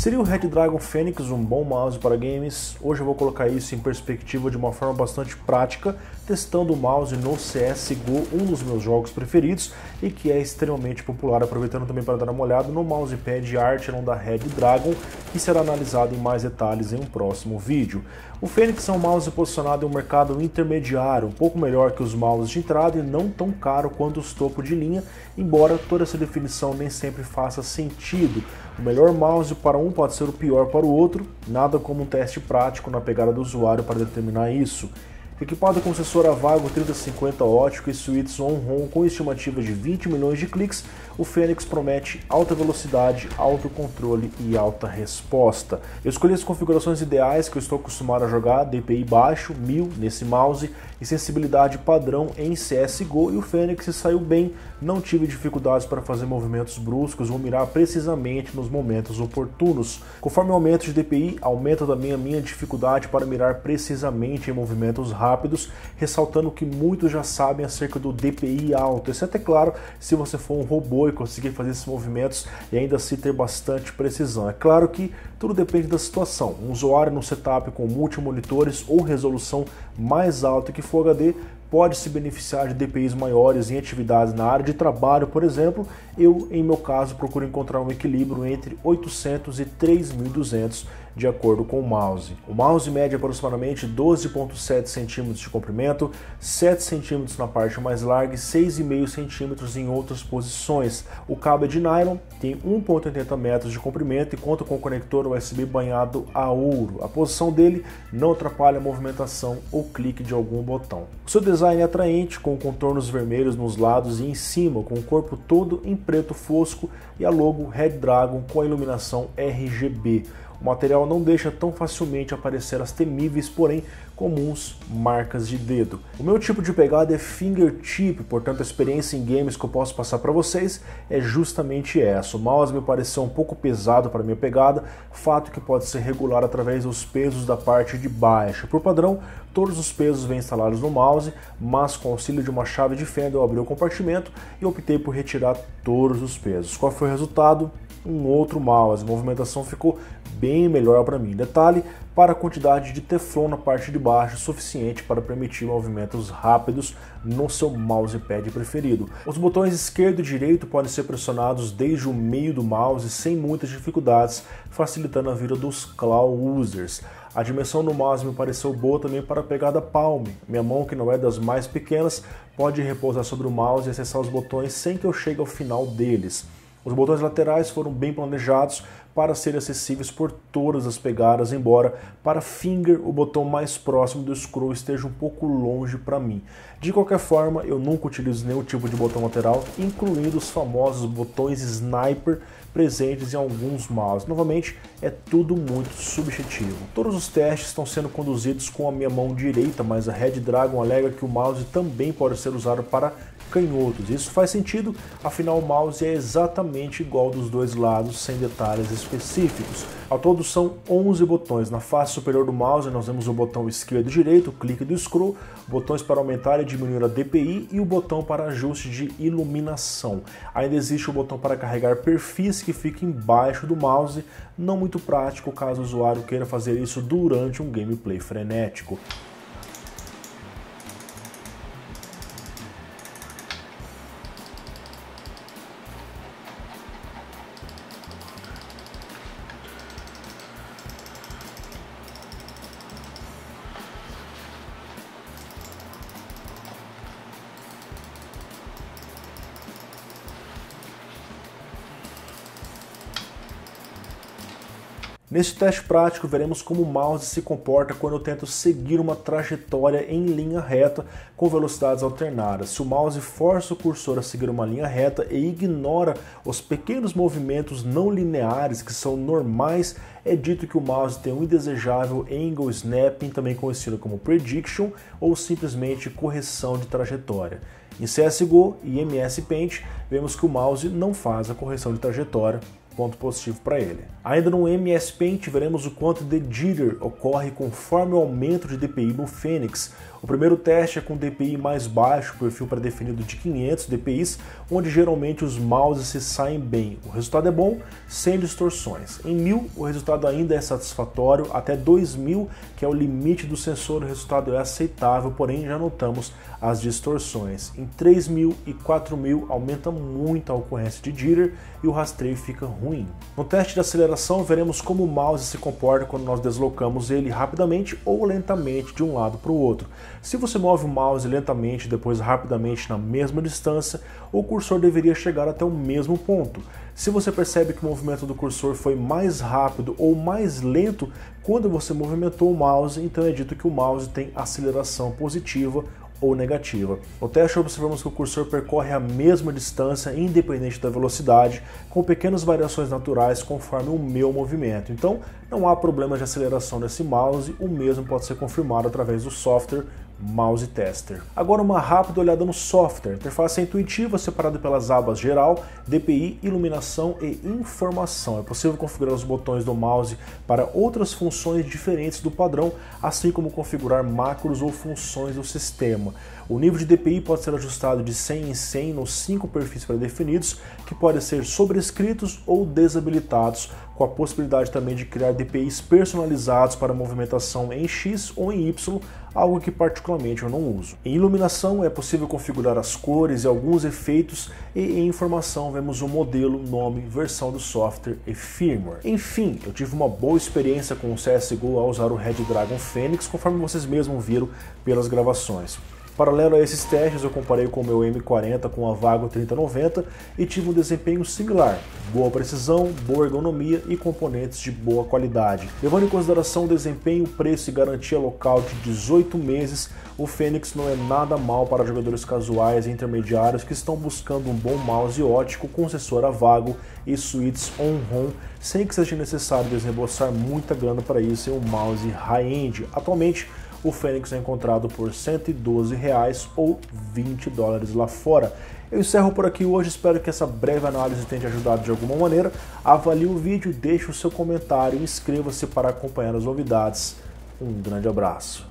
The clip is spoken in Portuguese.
Seria o Red Dragon Phoenix um bom mouse para games? Hoje eu vou colocar isso em perspectiva de uma forma bastante prática, testando o mouse no CSGO, um dos meus jogos preferidos e que é extremamente popular, aproveitando também para dar uma olhada no mousepad Arteron da Red Dragon, que será analisado em mais detalhes em um próximo vídeo. O Fênix é um mouse posicionado em um mercado intermediário, um pouco melhor que os mouses de entrada e não tão caro quanto os topo de linha, embora toda essa definição nem sempre faça sentido. O melhor mouse para um pode ser o pior para o outro, nada como um teste prático na pegada do usuário para determinar isso. Equipado com sensor Avago 3050 ótico e suítes on-ROM com estimativa de 20 milhões de cliques, o Fênix promete alta velocidade, alto controle e alta resposta. Eu escolhi as configurações ideais que eu estou acostumado a jogar, DPI baixo, 1000 nesse mouse e sensibilidade padrão em CSGO e o Fênix saiu bem, não tive dificuldades para fazer movimentos bruscos ou mirar precisamente nos momentos oportunos. Conforme o aumento de DPI, aumenta também a minha dificuldade para mirar precisamente em movimentos rápidos rápidos, ressaltando que muitos já sabem acerca do DPI alto, exceto, é claro, se você for um robô e conseguir fazer esses movimentos e ainda assim ter bastante precisão. É claro que tudo depende da situação. Um usuário no setup com multimonitores ou resolução mais alta que Full HD pode se beneficiar de DPIs maiores em atividades na área de trabalho, por exemplo, eu, em meu caso, procuro encontrar um equilíbrio entre 800 e 3200 de acordo com o mouse. O mouse mede aproximadamente 12,7 cm de comprimento, 7 cm na parte mais larga e 6,5 cm em outras posições. O cabo é de nylon, tem 1,80 metros de comprimento e conta com o conector USB banhado a ouro. A posição dele não atrapalha a movimentação ou clique de algum botão. O seu design é atraente, com contornos vermelhos nos lados e em cima, com o corpo todo em preto fosco e a logo Red Dragon com a iluminação RGB. O material não deixa tão facilmente aparecer as temíveis, porém comuns marcas de dedo. O meu tipo de pegada é fingertip, portanto a experiência em games que eu posso passar para vocês é justamente essa. O mouse me pareceu um pouco pesado para minha pegada, fato que pode ser regular através dos pesos da parte de baixo. Por padrão, todos os pesos vêm instalados no mouse, mas com auxílio de uma chave de fenda eu abri o compartimento e optei por retirar todos os pesos. Qual foi o resultado? Um outro mouse, a movimentação ficou bem melhor para mim. Detalhe, para a quantidade de teflon na parte de baixo suficiente para permitir movimentos rápidos no seu mousepad preferido. Os botões esquerdo e direito podem ser pressionados desde o meio do mouse sem muitas dificuldades, facilitando a vida dos claw users. A dimensão do mouse me pareceu boa também para a pegada palm. Minha mão, que não é das mais pequenas, pode repousar sobre o mouse e acessar os botões sem que eu chegue ao final deles. Os botões laterais foram bem planejados para serem acessíveis por todas as pegadas, embora para finger o botão mais próximo do scroll esteja um pouco longe para mim. De qualquer forma, eu nunca utilizo nenhum tipo de botão lateral, incluindo os famosos botões sniper presentes em alguns mouses. Novamente, é tudo muito subjetivo. Todos os testes estão sendo conduzidos com a minha mão direita, mas a Red Dragon alega que o mouse também pode ser usado para canhotos. Isso faz sentido, afinal o mouse é exatamente igual dos dois lados, sem detalhes específicos. Ao todo são 11 botões. Na face superior do mouse nós temos o botão esquerdo e direito, clique do scroll, botões para aumentar e diminuir a DPI e o botão para ajuste de iluminação. Ainda existe o botão para carregar perfis que fica embaixo do mouse, não muito prático caso o usuário queira fazer isso durante um gameplay frenético. Nesse teste prático, veremos como o mouse se comporta quando eu tento seguir uma trajetória em linha reta com velocidades alternadas. Se o mouse força o cursor a seguir uma linha reta e ignora os pequenos movimentos não lineares que são normais, é dito que o mouse tem um indesejável angle snapping, também conhecido como prediction ou simplesmente correção de trajetória. Em CSGO e MS Paint, vemos que o mouse não faz a correção de trajetória ponto positivo para ele. Ainda no MS Paint veremos o quanto de jitter ocorre conforme o aumento de DPI no Fênix. O primeiro teste é com DPI mais baixo, perfil pré-definido de 500 DPIs, onde geralmente os mouses se saem bem. O resultado é bom, sem distorções. Em 1000 o resultado ainda é satisfatório, até 2000, que é o limite do sensor, o resultado é aceitável, porém já notamos as distorções. Em 3000 e 4000 aumenta muito a ocorrência de jitter e o rastreio fica ruim. No teste de aceleração, veremos como o mouse se comporta quando nós deslocamos ele rapidamente ou lentamente de um lado para o outro. Se você move o mouse lentamente e depois rapidamente na mesma distância, o cursor deveria chegar até o mesmo ponto. Se você percebe que o movimento do cursor foi mais rápido ou mais lento quando você movimentou o mouse, então é dito que o mouse tem aceleração positiva ou negativa. No teste observamos que o cursor percorre a mesma distância independente da velocidade, com pequenas variações naturais conforme o meu movimento. Então não há problema de aceleração desse mouse, o mesmo pode ser confirmado através do software Mouse Tester. Agora uma rápida olhada no software. Interface é intuitiva, separada pelas abas Geral, DPI, Iluminação e Informação. É possível configurar os botões do mouse para outras funções diferentes do padrão, assim como configurar macros ou funções do sistema. O nível de DPI pode ser ajustado de 100 em 100 nos cinco perfis pré-definidos, que podem ser sobrescritos ou desabilitados, com a possibilidade também de criar DPIs personalizados para movimentação em X ou em Y, algo que particularmente eu não uso. Em iluminação é possível configurar as cores e alguns efeitos e em informação vemos o modelo, nome, versão do software e firmware. Enfim, eu tive uma boa experiência com o CSGO ao usar o Red Dragon Phoenix, conforme vocês mesmos viram pelas gravações. Paralelo a esses testes, eu comparei com o meu M40 com a Vago 3090 e tive um desempenho similar, boa precisão, boa ergonomia e componentes de boa qualidade. Levando em consideração o desempenho, preço e garantia local de 18 meses, o Fênix não é nada mal para jogadores casuais e intermediários que estão buscando um bom mouse ótico com sensor a vago e suítes on-ROM, sem que seja necessário desembolsar muita grana para isso em um mouse high-end. Atualmente, o Fênix é encontrado por 112 reais ou 20 dólares lá fora. Eu encerro por aqui hoje, espero que essa breve análise tenha te ajudado de alguma maneira. Avalie o vídeo, deixe o seu comentário e inscreva-se para acompanhar as novidades. Um grande abraço.